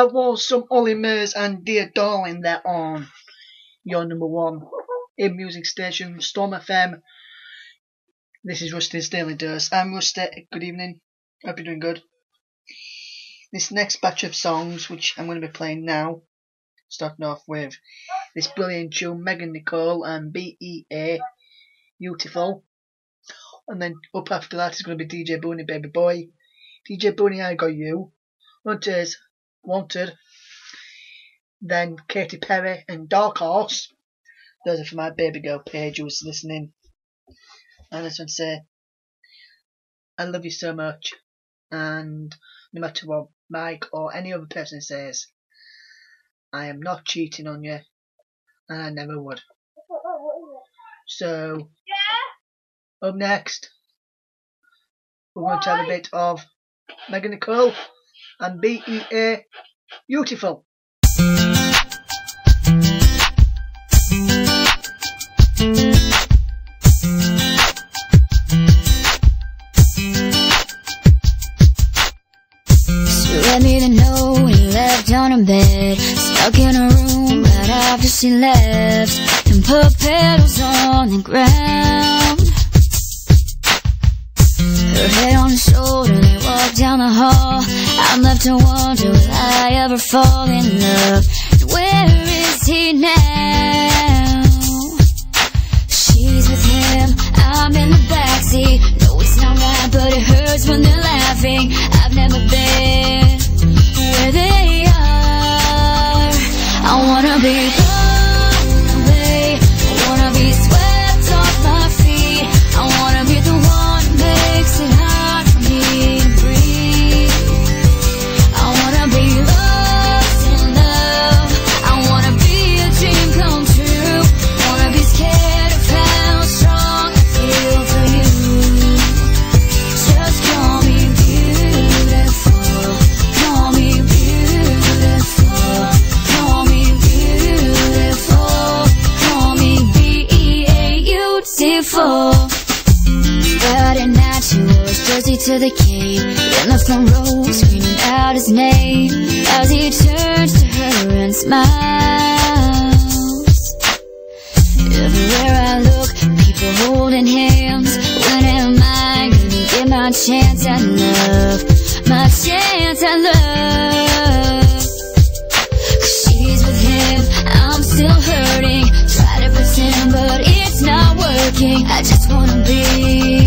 That was some Ollie Murs and Dear Darling there on your number one in music station Storm FM. This is Rusty's Daily Dose. I'm Rusty. Good evening. Hope you're doing good. This next batch of songs, which I'm going to be playing now, starting off with this brilliant tune, Megan Nicole and BEA, Beautiful. And then up after that is going to be DJ Booney, Baby Boy. DJ Booney, I Got You. Hunters, Wanted. Then Katy Perry and Dark Horse. Those are for my baby girl Paige who's listening. And I just want to say, I love you so much. And no matter what Mike or any other person says, I am not cheating on you. And I never would. So, up next, we're going to have a bit of Megan Nicole and BEA Beautiful. Let me to know when you left on her bed Stuck in a room right after she left I to the key in the front row, screaming out his name as he turns to her and smiles. Everywhere I look, people holding hands. When am I gonna get my chance at love? My chance at love. Cause she's with him, I'm still hurting. Try to pretend, but it's not working. I just wanna be.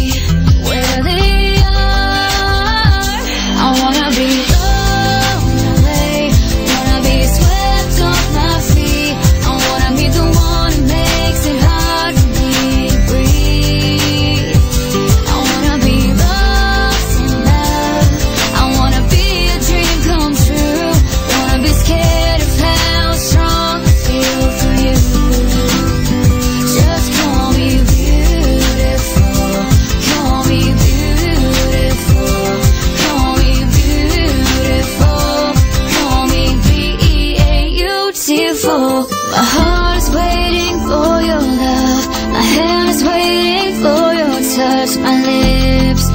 My heart is waiting for your love. My hand is waiting for your touch. My lips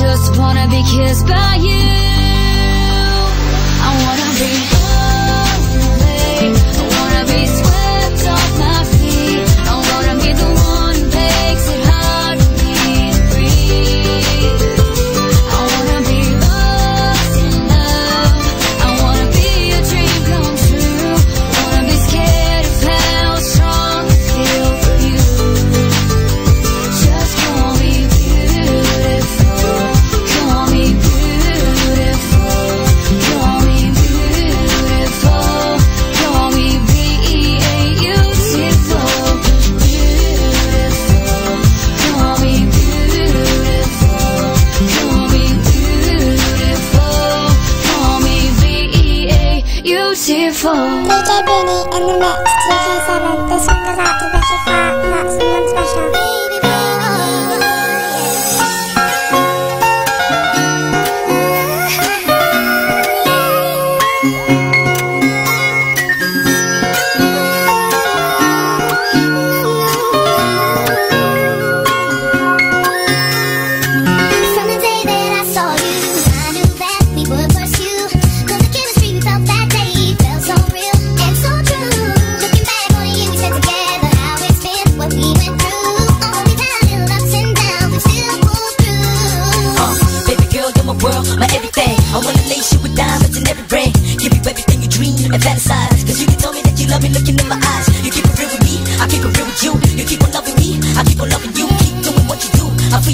just wanna be kissed by you. beautiful. DJ Benny in the mix, DJ7, the Chocolate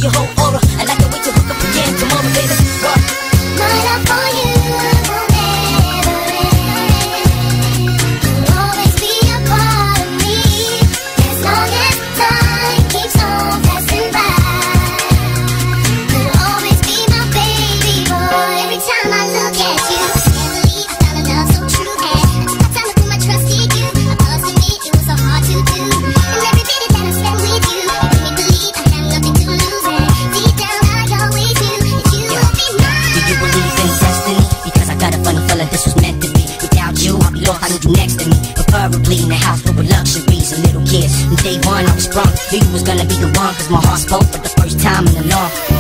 以后 you was gonna be the one Cause my heart spoke for the first time in a long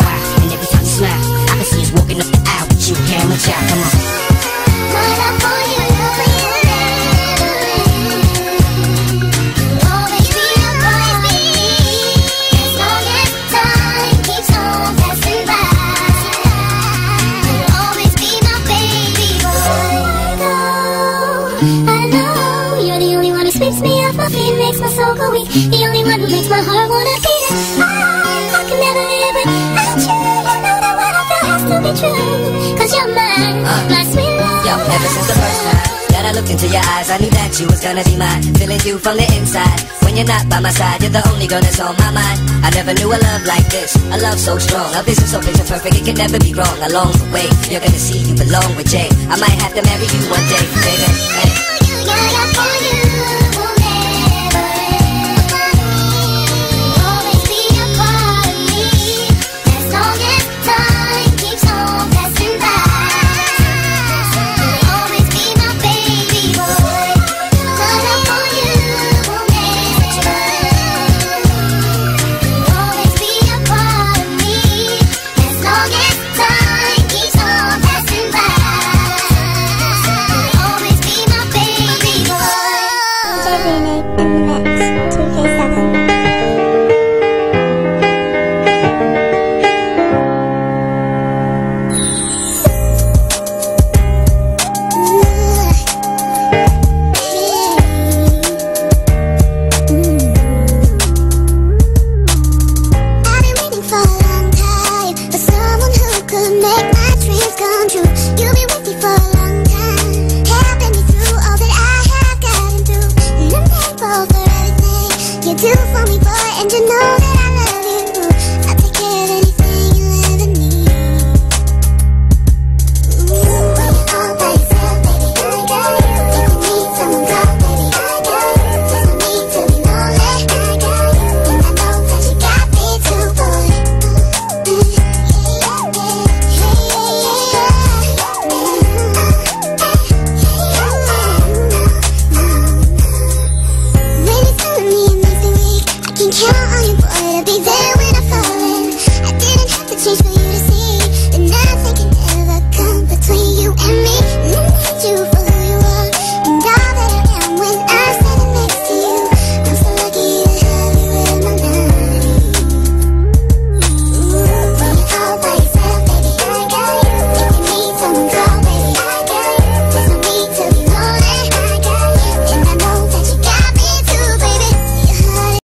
Ever since the first time that I looked into your eyes, I knew that you was gonna be mine. Feeling you from the inside. When you're not by my side, you're the only girl that's on my mind. I never knew a love like this. A love so strong, a vision so picture perfect, it can never be wrong. Along the way, you're gonna see you belong with Jay. I might have to marry you one day, baby. Hey. You, you, you,